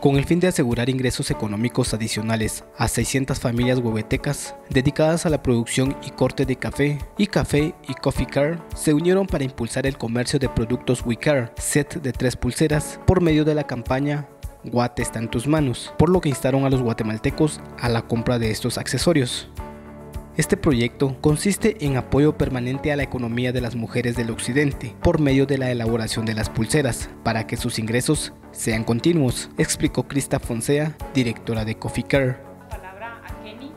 con el fin de asegurar ingresos económicos adicionales a 600 familias huevetecas dedicadas a la producción y corte de café, y Café y Coffee Car se unieron para impulsar el comercio de productos WeCar, set de tres pulseras, por medio de la campaña Guate está en tus manos, por lo que instaron a los guatemaltecos a la compra de estos accesorios. Este proyecto consiste en apoyo permanente a la economía de las mujeres del occidente por medio de la elaboración de las pulseras para que sus ingresos sean continuos, explicó Krista Fonsea, directora de Coffee Care. Palabra a Kenny.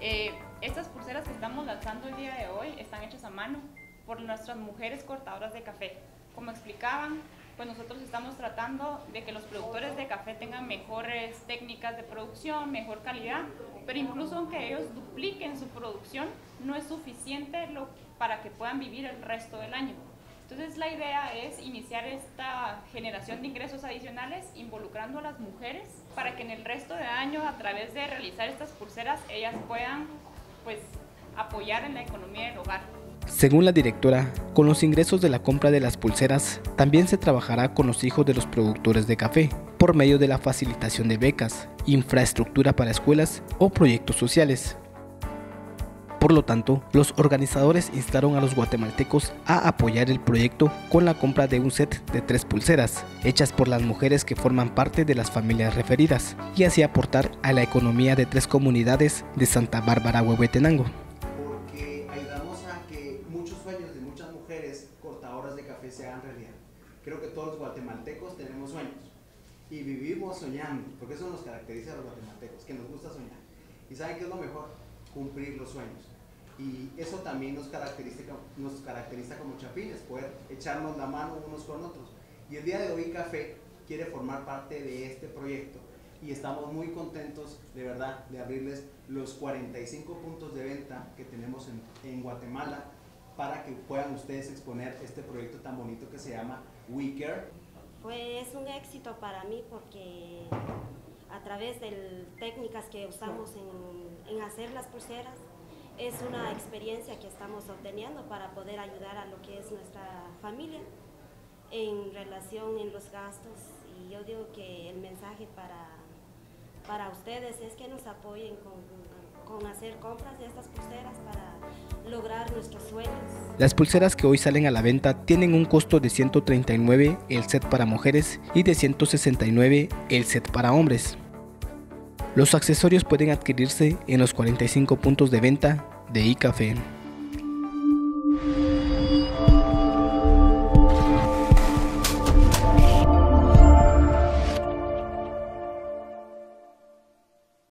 Eh, estas pulseras que estamos lanzando el día de hoy están hechas a mano por nuestras mujeres cortadoras de café. Como explicaban, pues nosotros estamos tratando de que los productores de café tengan mejores técnicas de producción, mejor calidad, pero incluso aunque ellos dupliquen su producción, no es suficiente lo, para que puedan vivir el resto del año. Entonces la idea es iniciar esta generación de ingresos adicionales involucrando a las mujeres para que en el resto de año a través de realizar estas pulseras ellas puedan pues apoyar en la economía del hogar. Según la directora, con los ingresos de la compra de las pulseras, también se trabajará con los hijos de los productores de café, por medio de la facilitación de becas, infraestructura para escuelas o proyectos sociales. Por lo tanto, los organizadores instaron a los guatemaltecos a apoyar el proyecto con la compra de un set de tres pulseras, hechas por las mujeres que forman parte de las familias referidas, y así aportar a la economía de tres comunidades de Santa Bárbara, Huehuetenango. Creo que todos los guatemaltecos tenemos sueños y vivimos soñando, porque eso nos caracteriza a los guatemaltecos, que nos gusta soñar. ¿Y saben qué es lo mejor? Cumplir los sueños. Y eso también nos caracteriza, nos caracteriza como chapines, poder echarnos la mano unos con otros. Y el día de hoy Café quiere formar parte de este proyecto y estamos muy contentos de verdad de abrirles los 45 puntos de venta que tenemos en, en Guatemala para que puedan ustedes exponer este proyecto tan bonito que se llama WeCare? Pues es un éxito para mí porque a través de técnicas que usamos en, en hacer las pulseras, es una experiencia que estamos obteniendo para poder ayudar a lo que es nuestra familia en relación en los gastos y yo digo que el mensaje para, para ustedes es que nos apoyen con, con hacer compras de estas pulseras para lograr nuestros sueños. Las pulseras que hoy salen a la venta tienen un costo de 139 el set para mujeres y de 169 el set para hombres. Los accesorios pueden adquirirse en los 45 puntos de venta de iCafé.